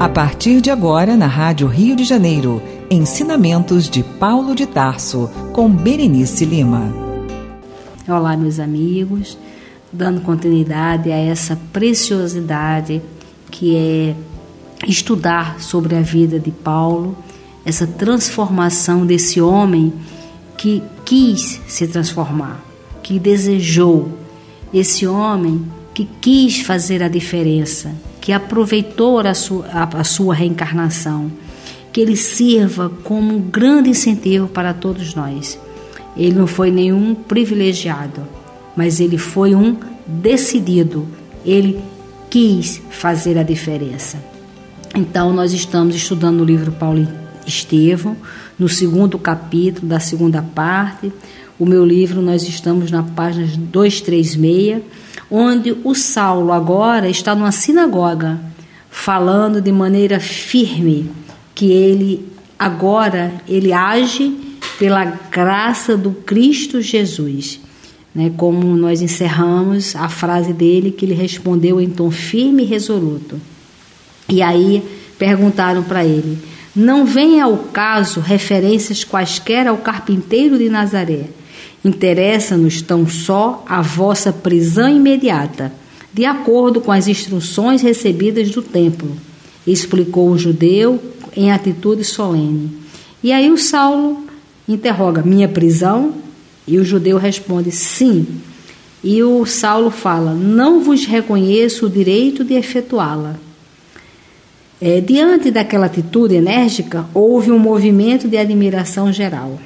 A partir de agora, na Rádio Rio de Janeiro, ensinamentos de Paulo de Tarso, com Berenice Lima. Olá, meus amigos, dando continuidade a essa preciosidade que é estudar sobre a vida de Paulo, essa transformação desse homem que quis se transformar, que desejou, esse homem que quis fazer a diferença, que aproveitou a sua, a, a sua reencarnação, que ele sirva como um grande incentivo para todos nós. Ele não foi nenhum privilegiado, mas ele foi um decidido. Ele quis fazer a diferença. Então, nós estamos estudando o livro Paulo Estevão, no segundo capítulo da segunda parte. O meu livro, nós estamos na página 236 onde o Saulo agora está numa sinagoga, falando de maneira firme que ele agora ele age pela graça do Cristo Jesus. Né, como nós encerramos a frase dele, que ele respondeu em tom firme e resoluto. E aí perguntaram para ele: Não vem ao caso referências quaisquer ao carpinteiro de Nazaré, Interessa-nos tão só a vossa prisão imediata, de acordo com as instruções recebidas do templo, explicou o judeu em atitude solene. E aí o Saulo interroga: Minha prisão? E o judeu responde: Sim. E o Saulo fala: Não vos reconheço o direito de efetuá-la. É, diante daquela atitude enérgica, houve um movimento de admiração geral.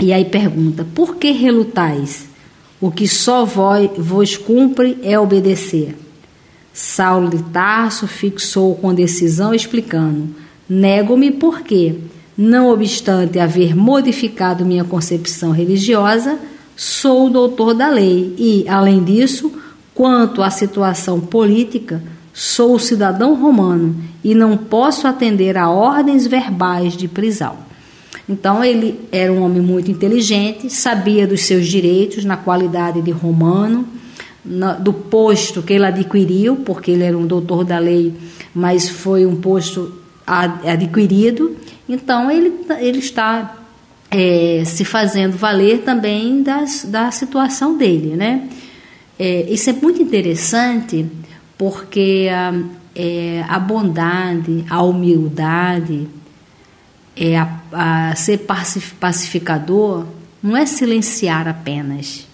E aí pergunta: Por que relutais? O que só vós, vos cumpre é obedecer. Saulo de Tarso fixou com decisão, explicando: Nego-me porque, não obstante haver modificado minha concepção religiosa, sou doutor da lei e, além disso, quanto à situação política, sou cidadão romano e não posso atender a ordens verbais de prisão. Então ele era um homem muito inteligente, sabia dos seus direitos na qualidade de romano, do posto que ele adquiriu, porque ele era um doutor da lei, mas foi um posto adquirido. Então ele, ele está é, se fazendo valer também das, da situação dele, né? É, isso é muito interessante porque a, é, a bondade, a humildade, é, a, a ser pacificador não é silenciar apenas,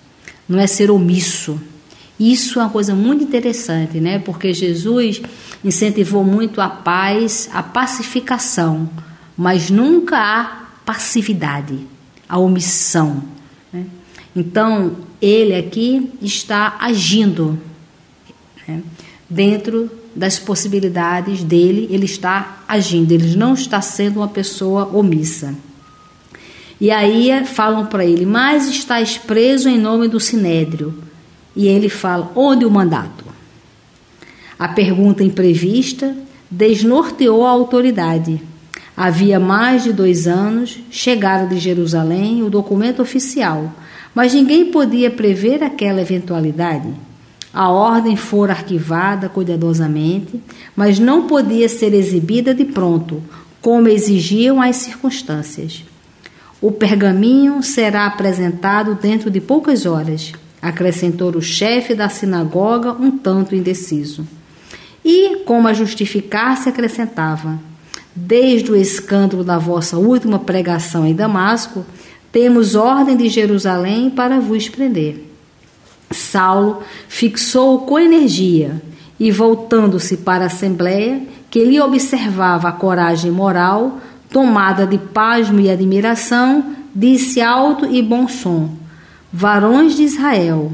não é ser omisso. Isso é uma coisa muito interessante, né? Porque Jesus incentivou muito a paz, a pacificação, mas nunca a passividade, a omissão. Né? Então, ele aqui está agindo né? dentro das possibilidades dele, ele está agindo, ele não está sendo uma pessoa omissa. E aí falam para ele: Mas estás preso em nome do sinédrio. E ele fala: Onde o mandato? A pergunta imprevista desnorteou a autoridade. Havia mais de dois anos, chegara de Jerusalém o documento oficial, mas ninguém podia prever aquela eventualidade. A ordem fora arquivada cuidadosamente, mas não podia ser exibida de pronto, como exigiam as circunstâncias. O pergaminho será apresentado dentro de poucas horas, acrescentou o chefe da sinagoga, um tanto indeciso. E, como a justificar-se, acrescentava: Desde o escândalo da vossa última pregação em Damasco, temos ordem de Jerusalém para vos prender. Saulo fixou com energia e, voltando-se para a Assembleia, que lhe observava a coragem moral, tomada de pasmo e admiração, disse alto e bom som: Varões de Israel,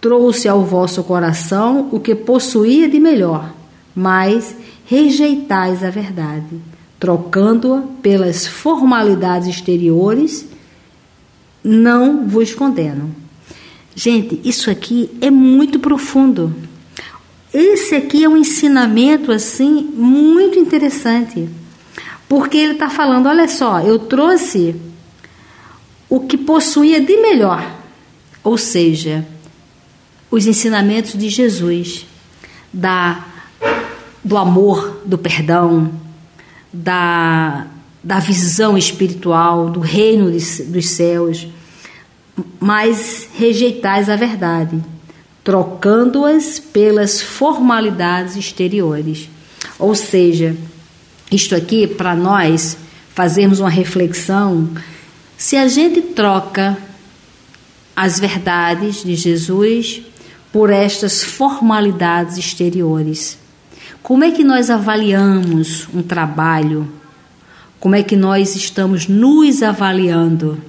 trouxe ao vosso coração o que possuía de melhor, mas rejeitais a verdade, trocando-a pelas formalidades exteriores, não vos condeno. Gente, isso aqui é muito profundo. Esse aqui é um ensinamento assim muito interessante, porque ele está falando: olha só, eu trouxe o que possuía de melhor, ou seja, os ensinamentos de Jesus, da do amor, do perdão, da, da visão espiritual, do reino dos céus, mas rejeitais a verdade, trocando-as pelas formalidades exteriores. Ou seja, isto aqui para nós fazermos uma reflexão, se a gente troca as verdades de Jesus por estas formalidades exteriores, como é que nós avaliamos um trabalho? Como é que nós estamos nos avaliando?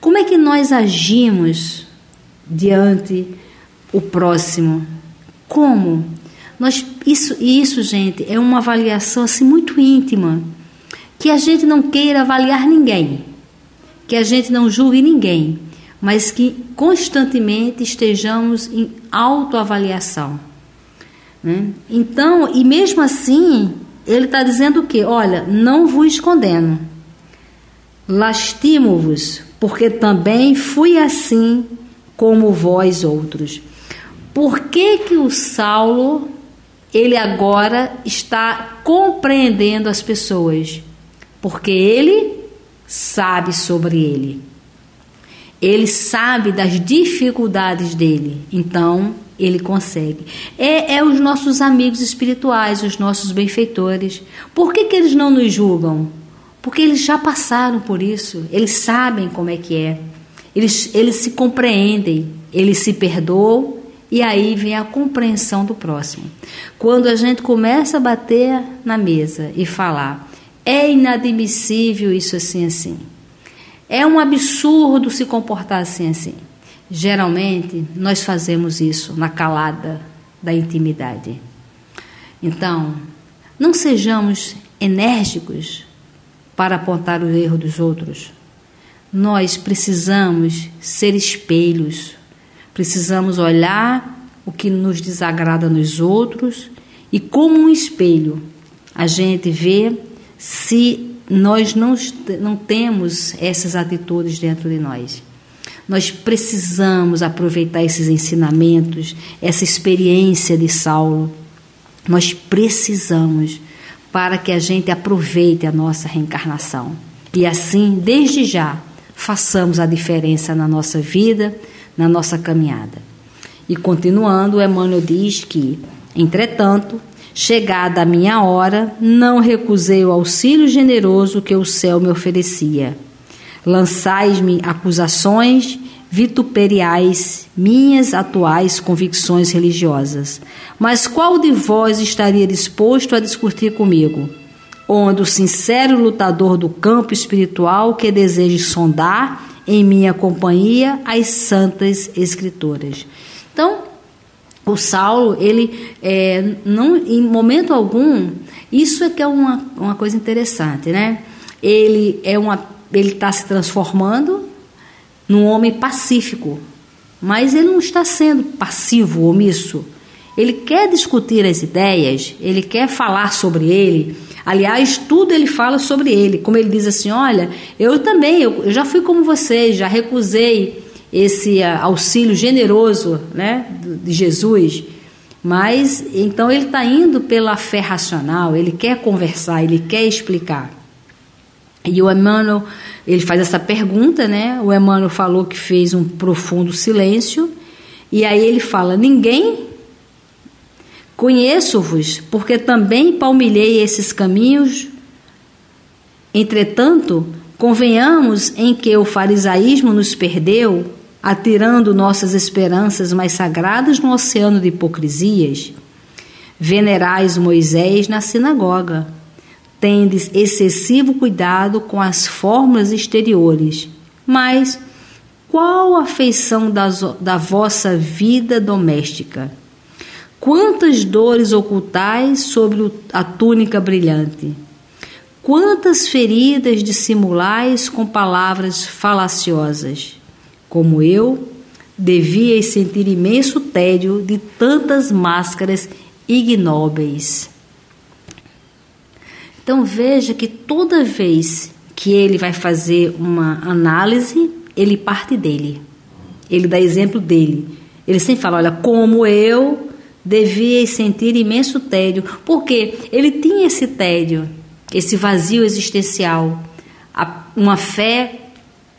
Como é que nós agimos diante o próximo? Como? Nós, isso, isso, gente, é uma avaliação assim muito íntima. Que a gente não queira avaliar ninguém, que a gente não julgue ninguém, mas que constantemente estejamos em autoavaliação. Né? Então, e mesmo assim, ele está dizendo o quê? Olha, não vos condeno, lastimo-vos, porque também fui assim como vós outros. Por que que o Saulo ele agora está compreendendo as pessoas? Porque ele sabe sobre ele. Ele sabe das dificuldades dele. Então, ele consegue. É, é, os nossos amigos espirituais, os nossos benfeitores. Por que, que eles não nos julgam? Porque eles já passaram por isso, eles sabem como é que é, eles, eles se compreendem, eles se perdoam e aí vem a compreensão do próximo. Quando a gente começa a bater na mesa e falar, é inadmissível isso assim, assim, é um absurdo se comportar assim, assim. Geralmente nós fazemos isso na calada da intimidade. Então, não sejamos enérgicos para apontar o erro dos outros. Nós precisamos ser espelhos, precisamos olhar o que nos desagrada nos outros e, como um espelho, a gente vê se nós não, não temos essas atitudes dentro de nós. Nós precisamos aproveitar esses ensinamentos, essa experiência de Saulo. Nós precisamos para que a gente aproveite a nossa reencarnação. E assim, desde já, façamos a diferença na nossa vida, na nossa caminhada. E continuando, Emmanuel diz que, entretanto, chegada a minha hora, não recusei o auxílio generoso que o céu me oferecia. Lançais-me acusações vituperiais minhas atuais convicções religiosas. Mas qual de vós estaria disposto a discutir comigo? Onde o sincero lutador do campo espiritual que deseje sondar em minha companhia as santas escrituras. Então, o Saulo, ele é, não, em momento algum, isso é que é uma, uma coisa interessante, né? Ele é ele está se transformando num homem pacífico, mas ele não está sendo passivo, omisso. Ele quer discutir as ideias, ele quer falar sobre ele. Aliás, tudo ele fala sobre ele. Como ele diz assim: Olha, eu também, eu, já fui como vocês, já recusei esse uh, auxílio generoso né, de Jesus. Mas então ele está indo pela fé racional, ele quer conversar, ele quer explicar. E o Emmanuel, ele faz essa pergunta, né? O Emmanuel falou que fez um profundo silêncio, e aí ele fala: Ninguém conheço-vos, porque também palmilhei esses caminhos. Entretanto, convenhamos em que o farisaísmo nos perdeu, atirando nossas esperanças mais sagradas no oceano de hipocrisias. Venerais Moisés na sinagoga tendes excessivo cuidado com as formas exteriores, mas qual a feição da vossa vida doméstica? Quantas dores ocultais sobre a túnica brilhante? Quantas feridas dissimulais com palavras falaciosas? Como eu, devíeis sentir imenso tédio de tantas máscaras ignóbeis. Então veja que toda vez que ele vai fazer uma análise, ele parte dele. Ele dá exemplo dele. Ele sempre fala: olha, como eu devia sentir imenso tédio, porque ele tinha esse tédio, esse vazio existencial, uma fé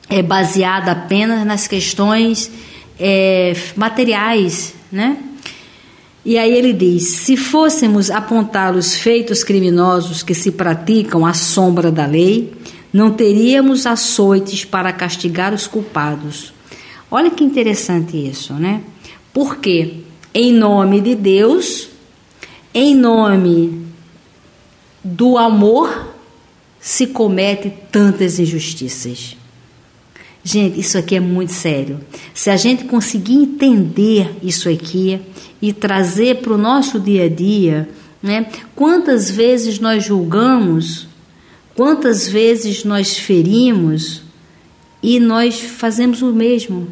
é, baseada apenas nas questões é, materiais, né? E aí ele diz: se fôssemos apontar os feitos criminosos que se praticam à sombra da lei, não teríamos açoites para castigar os culpados. Olha que interessante isso, né? Porque em nome de Deus, em nome do amor, se comete tantas injustiças. Gente, isso aqui é muito sério. Se a gente conseguir entender isso aqui e trazer para o nosso dia a dia, né? Quantas vezes nós julgamos Quantas vezes nós ferimos e nós fazemos o mesmo?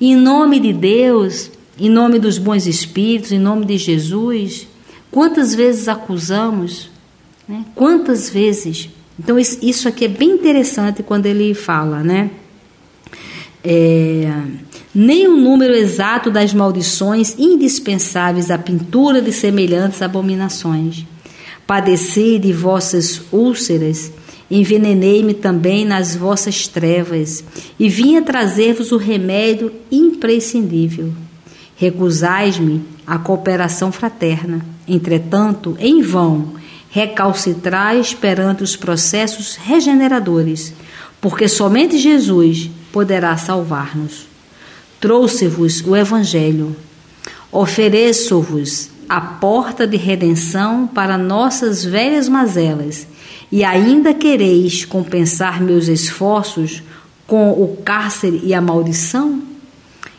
em nome de Deus, em nome dos bons espíritos, em nome de Jesus, quantas vezes acusamos? Né? Quantas vezes? Então, isso aqui é bem interessante quando ele fala, né? É, nem o número exato das maldições indispensáveis à pintura de semelhantes abominações Padeci de vossas úlceras, envenenei-me também nas vossas trevas, e vinha trazer-vos o remédio imprescindível. Recusais-me a cooperação fraterna. Entretanto, em vão, recalcitrais perante os processos regeneradores, porque somente Jesus poderá salvar-nos. Trouxe-vos o Evangelho. Ofereço-vos a porta de redenção para nossas velhas mazelas, e ainda quereis compensar meus esforços com o cárcere e a maldição?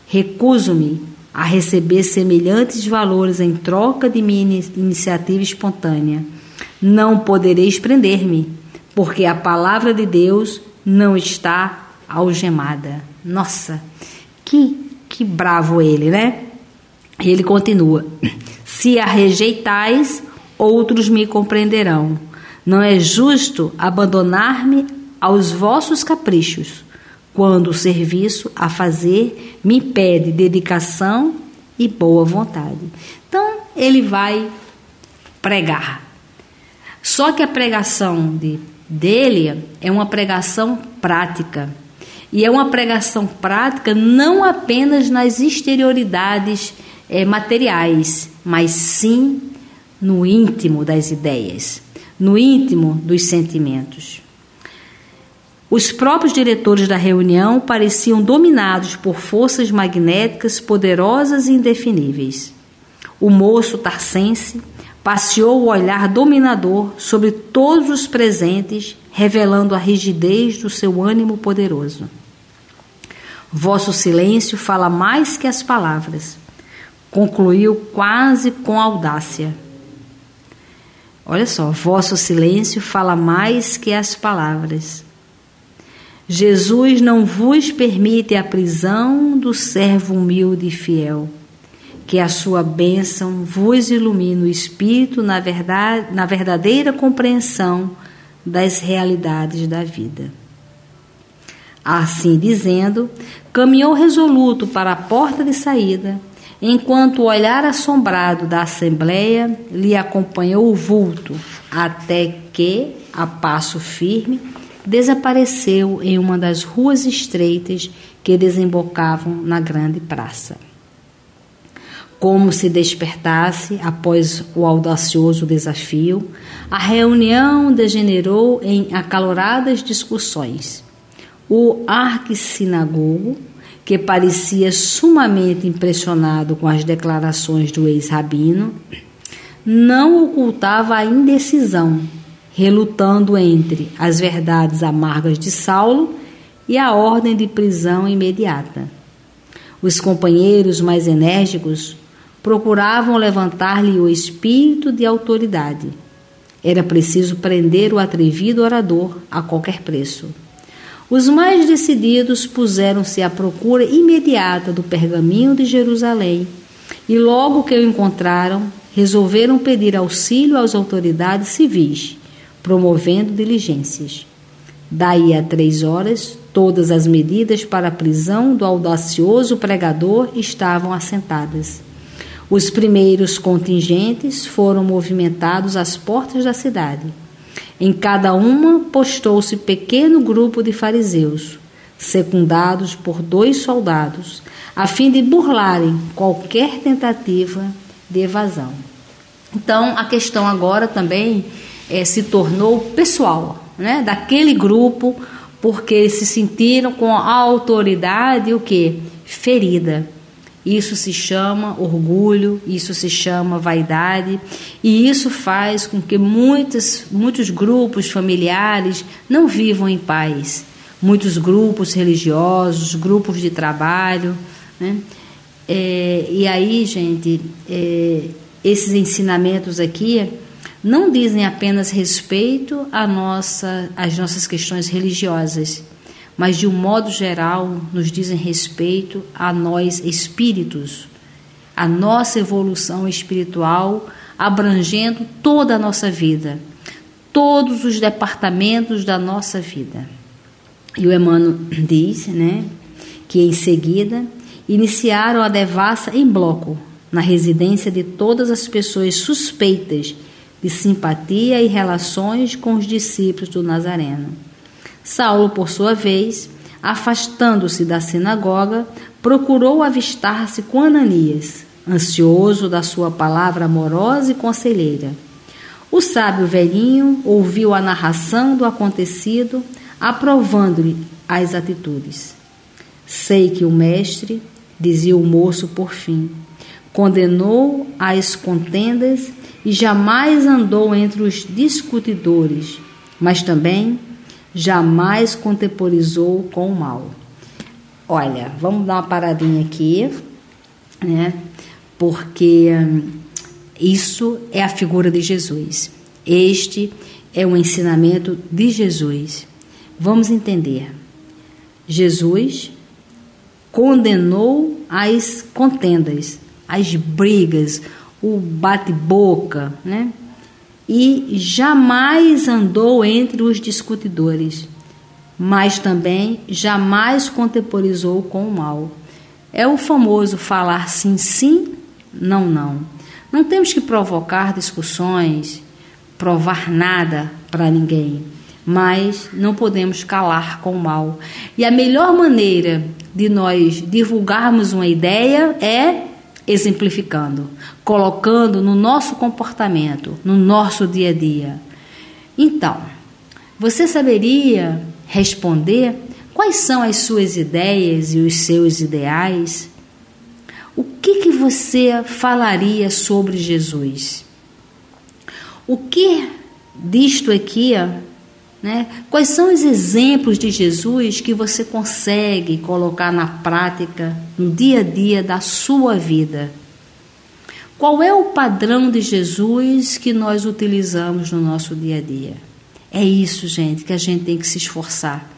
Recuso-me a receber semelhantes valores em troca de minha iniciativa espontânea. Não podereis prender-me, porque a palavra de Deus não está algemada. Nossa, que, que bravo ele, né? E ele continua: se a rejeitais, outros me compreenderão. Não é justo abandonar-me aos vossos caprichos, quando o serviço a fazer me pede dedicação e boa vontade. Então, ele vai pregar. Só que a pregação de, dele é uma pregação prática. E é uma pregação prática não apenas nas exterioridades é, materiais, mas sim no íntimo das ideias, no íntimo dos sentimentos. Os próprios diretores da reunião pareciam dominados por forças magnéticas poderosas e indefiníveis. O moço tarcense passeou o olhar dominador sobre todos os presentes, revelando a rigidez do seu ânimo poderoso. Vosso silêncio fala mais que as palavras concluiu quase com audácia. Olha só, vosso silêncio fala mais que as palavras. Jesus não vos permite a prisão do servo humilde e fiel. Que a sua bênção vos ilumine o espírito na, verdade, na verdadeira compreensão das realidades da vida. Assim dizendo, caminhou resoluto para a porta de saída enquanto o olhar assombrado da assembleia lhe acompanhou o vulto, até que, a passo firme, desapareceu em uma das ruas estreitas que desembocavam na grande praça. Como se despertasse após o audacioso desafio, a reunião degenerou em acaloradas discussões. O arquissinagogo que parecia sumamente impressionado com as declarações do ex-rabino, não ocultava a indecisão, relutando entre as verdades amargas de Saulo e a ordem de prisão imediata. Os companheiros mais enérgicos procuravam levantar-lhe o espírito de autoridade. Era preciso prender o atrevido orador a qualquer preço. Os mais decididos puseram-se à procura imediata do pergaminho de Jerusalém e, logo que o encontraram, resolveram pedir auxílio às autoridades civis, promovendo diligências. Daí a três horas, todas as medidas para a prisão do audacioso pregador estavam assentadas. Os primeiros contingentes foram movimentados às portas da cidade. Em cada uma postou-se pequeno grupo de fariseus, secundados por dois soldados, a fim de burlarem qualquer tentativa de evasão. Então, a questão agora também é, se tornou pessoal, né, daquele grupo, porque se sentiram com a autoridade o que ferida. Isso se chama orgulho, isso se chama vaidade, e isso faz com que muitos, muitos grupos familiares não vivam em paz. Muitos grupos religiosos, grupos de trabalho. Né? É, e aí, gente, é, esses ensinamentos aqui não dizem apenas respeito à nossa, às nossas questões religiosas, mas de um modo geral nos dizem respeito a nós espíritos, a nossa evolução espiritual abrangendo toda a nossa vida, todos os departamentos da nossa vida. E o Emmanuel diz, né, que em seguida iniciaram a devassa em bloco, na residência de todas as pessoas suspeitas de simpatia e relações com os discípulos do Nazareno. Saulo, por sua vez, afastando-se da sinagoga, procurou avistar-se com Ananias, ansioso da sua palavra amorosa e conselheira. O sábio velhinho ouviu a narração do acontecido, aprovando-lhe as atitudes. Sei que o mestre, dizia o moço por fim, condenou as contendas e jamais andou entre os discutidores, mas também jamais contemporizou com o mal. Olha, vamos dar uma paradinha aqui, né? Porque hum, isso é a figura de Jesus. Este é o ensinamento de Jesus. Vamos entender. Jesus condenou as contendas, as brigas, o bate-boca, né? E jamais andou entre os discutidores, mas também jamais contemporizou com o mal. É o famoso falar sim, sim, não, não. Não temos que provocar discussões, provar nada para ninguém, mas não podemos calar com o mal. E a melhor maneira de nós divulgarmos uma ideia é exemplificando, colocando no nosso comportamento, no nosso dia a dia. Então, você saberia responder quais são as suas ideias e os seus ideais? O que, que você falaria sobre Jesus? O que disto aqui né? Quais são os exemplos de Jesus que você consegue colocar na prática, no dia a dia da sua vida? Qual é o padrão de Jesus que nós utilizamos no nosso dia a dia? É isso, gente, que a gente tem que se esforçar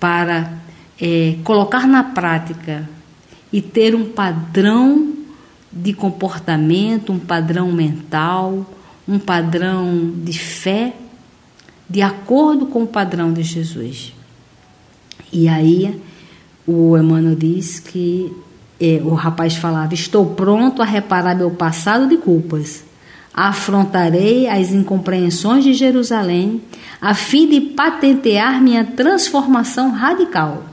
para é, colocar na prática e ter um padrão de comportamento, um padrão mental, um padrão de fé de acordo com o padrão de Jesus. E aí o Emmanuel diz que é, o rapaz falava: Estou pronto a reparar meu passado de culpas. Afrontarei as incompreensões de Jerusalém a fim de patentear minha transformação radical.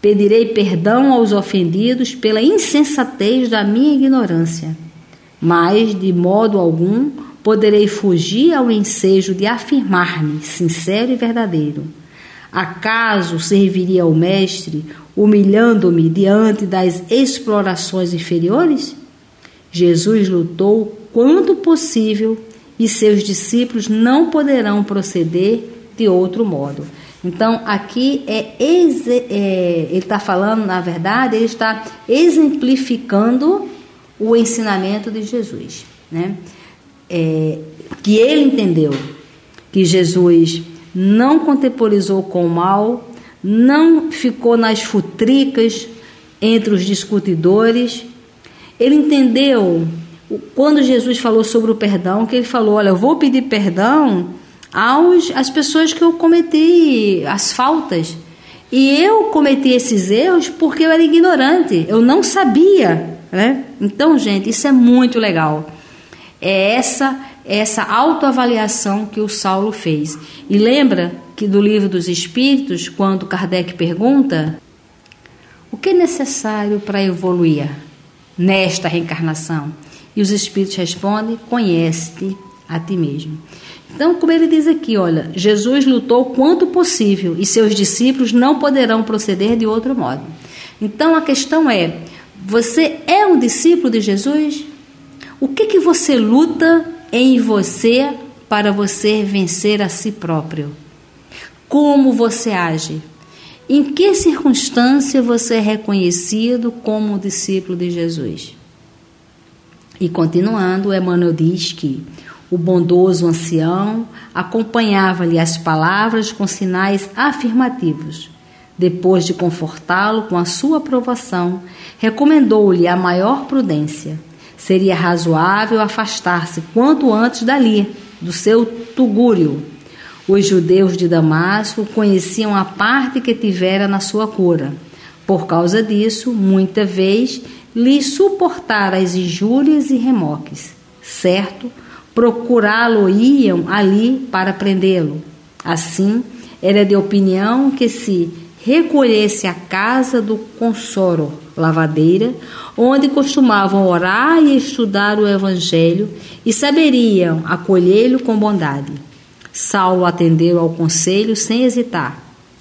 Pedirei perdão aos ofendidos pela insensatez da minha ignorância, mas de modo algum poderei fugir ao ensejo de afirmar-me sincero e verdadeiro. Acaso serviria ao Mestre humilhando-me diante das explorações inferiores? Jesus lutou quanto possível e seus discípulos não poderão proceder de outro modo. Então, aqui é, é ele está falando, na verdade, ele está exemplificando o ensinamento de Jesus. Né? É, que ele entendeu que Jesus não contemporizou com o mal, não ficou nas futricas entre os discutidores. Ele entendeu quando Jesus falou sobre o perdão, que ele falou: Olha, eu vou pedir perdão aos, às pessoas que eu cometi as faltas. E eu cometi esses erros porque eu era ignorante, eu não sabia, né? Então, gente, isso é muito legal. É essa essa autoavaliação que o Saulo fez. E lembra que do livro dos Espíritos, quando Kardec pergunta o que é necessário para evoluir nesta reencarnação? E os Espíritos respondem: conhece-te a ti mesmo. Então, como ele diz aqui, olha, Jesus lutou quanto possível e seus discípulos não poderão proceder de outro modo. Então, a questão é: você é um discípulo de Jesus? O que que você luta em você para você vencer a si próprio? Como você age? Em que circunstância você é reconhecido como discípulo de Jesus? E continuando, Emmanuel diz que o bondoso ancião acompanhava-lhe as palavras com sinais afirmativos. Depois de confortá-lo com a sua aprovação, recomendou-lhe a maior prudência seria razoável afastar-se quanto antes dali, do seu tugúrio. Os judeus de Damasco conheciam a parte que tivera na sua cura. Por causa disso, muita vez lhe suportara as injúrias e remoques. Certo, procurá-lo iam ali para prendê-lo. Assim, era de opinião que se recolhesse à casa do consoro, lavadeira, onde costumavam orar e estudar o Evangelho e saberiam acolhê-lo com bondade. Saulo atendeu ao conselho sem hesitar.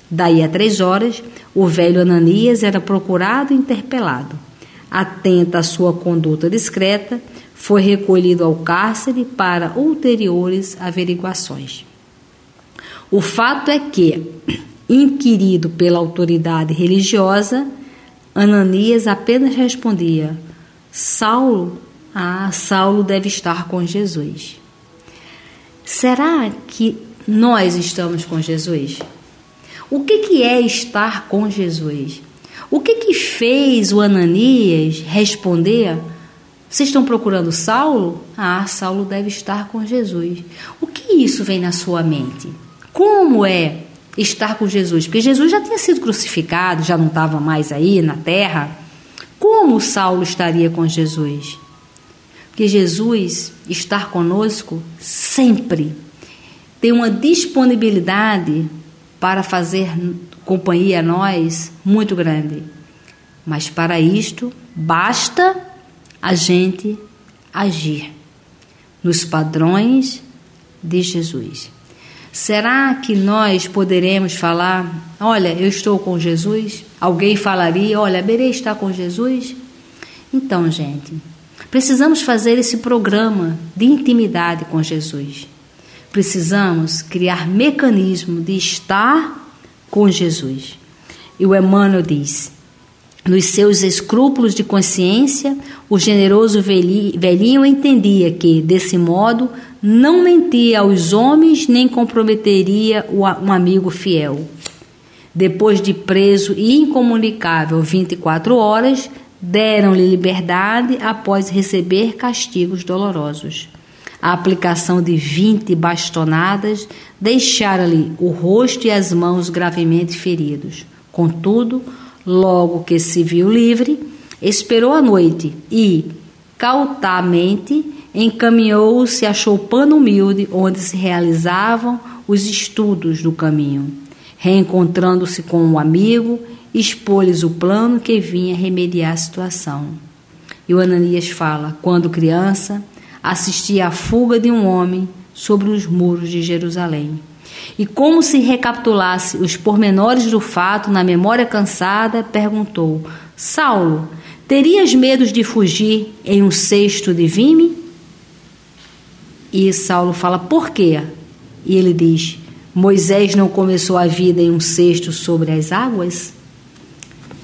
Daí a três horas, o velho Ananias era procurado e interpelado. Atenta à sua conduta discreta, foi recolhido ao cárcere para ulteriores averiguações. O fato é que inquirido pela autoridade religiosa, Ananias apenas respondia: Saulo, ah, Saulo deve estar com Jesus. Será que nós estamos com Jesus? O que, que é estar com Jesus? O que, que fez o Ananias responder? Vocês estão procurando Saulo? Ah, Saulo deve estar com Jesus. O que isso vem na sua mente? Como é estar com Jesus, porque Jesus já tinha sido crucificado, já não estava mais aí na terra. Como Saulo estaria com Jesus? Porque Jesus estar conosco sempre tem uma disponibilidade para fazer companhia a nós muito grande. Mas para isto basta a gente agir nos padrões de Jesus. Será que nós poderemos falar: olha, eu estou com Jesus? Alguém falaria: olha, Berê está com Jesus? Então, gente, precisamos fazer esse programa de intimidade com Jesus. Precisamos criar mecanismo de estar com Jesus. E o Emmanuel diz: nos seus escrúpulos de consciência, o generoso velhinho entendia que, desse modo, não mentia aos homens nem comprometeria um amigo fiel. Depois de preso e incomunicável 24 horas, deram-lhe liberdade após receber castigos dolorosos. A aplicação de 20 bastonadas deixara-lhe o rosto e as mãos gravemente feridos. Contudo, logo que se viu livre, esperou a noite e, cautamente, encaminhou-se a choupano humilde onde se realizavam os estudos do caminho. Reencontrando-se com um amigo, expôs o plano que vinha remediar a situação. E o Ananias fala: quando criança, assistia à fuga de um homem sobre os muros de Jerusalém. E como se recapitulasse os pormenores do fato na memória cansada, perguntou: Saulo, terias medo de fugir em um cesto de vime? E Saulo fala: Por quê? E ele diz: Moisés não começou a vida em um cesto sobre as águas?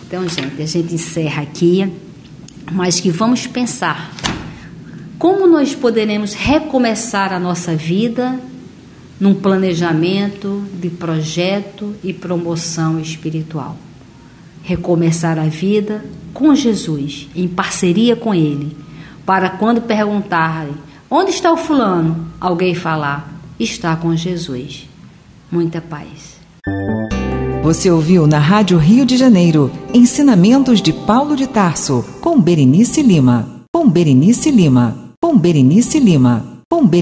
Então, gente, a gente encerra aqui, mas que vamos pensar como nós poderemos recomeçar a nossa vida num planejamento de projeto e promoção espiritual. Recomeçar a vida com Jesus, em parceria com Ele, para quando perguntarem Onde está o fulano? Alguém falar: Está com Jesus. Muita paz. Você ouviu na Rádio Rio de Janeiro Ensinamentos de Paulo de Tarso, com Berenice Lima. com Berenice Lima. Com Berenice Lima. Com Berenice